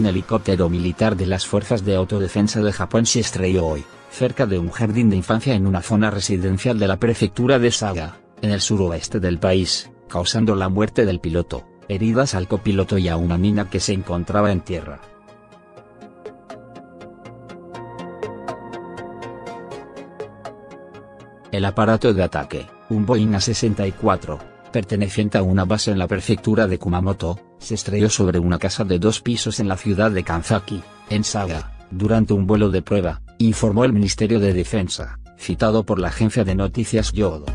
helicóptero militar de las Fuerzas de Autodefensa de Japón se estrelló hoy, cerca de un jardín de infancia en una zona residencial de la prefectura de Saga, en el suroeste del país, causando la muerte del piloto, heridas al copiloto y a una niña que se encontraba en tierra. El aparato de ataque, un Boeing A-64, perteneciente a una base en la prefectura de Kumamoto, se estrelló sobre una casa de dos pisos en la ciudad de Kanzaki, en Saga, durante un vuelo de prueba, informó el Ministerio de Defensa, citado por la agencia de noticias Yodo.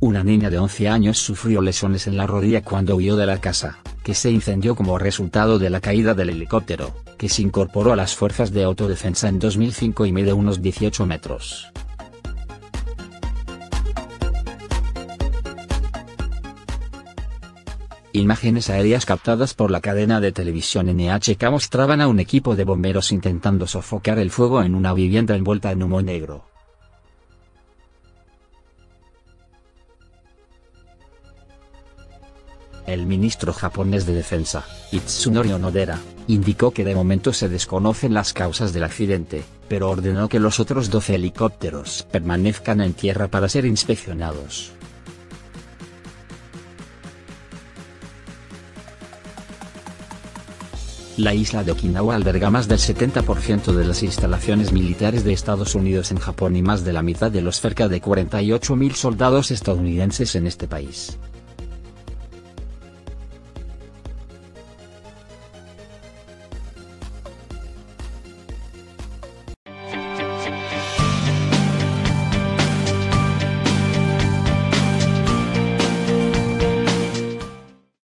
Una niña de 11 años sufrió lesiones en la rodilla cuando huyó de la casa, que se incendió como resultado de la caída del helicóptero que se incorporó a las fuerzas de autodefensa en 2005 y mide unos 18 metros. Imágenes aéreas captadas por la cadena de televisión NHK mostraban a un equipo de bomberos intentando sofocar el fuego en una vivienda envuelta en humo negro. El ministro japonés de Defensa, Itsunori Onodera, indicó que de momento se desconocen las causas del accidente, pero ordenó que los otros 12 helicópteros permanezcan en tierra para ser inspeccionados. La isla de Okinawa alberga más del 70% de las instalaciones militares de Estados Unidos en Japón y más de la mitad de los cerca de 48.000 soldados estadounidenses en este país.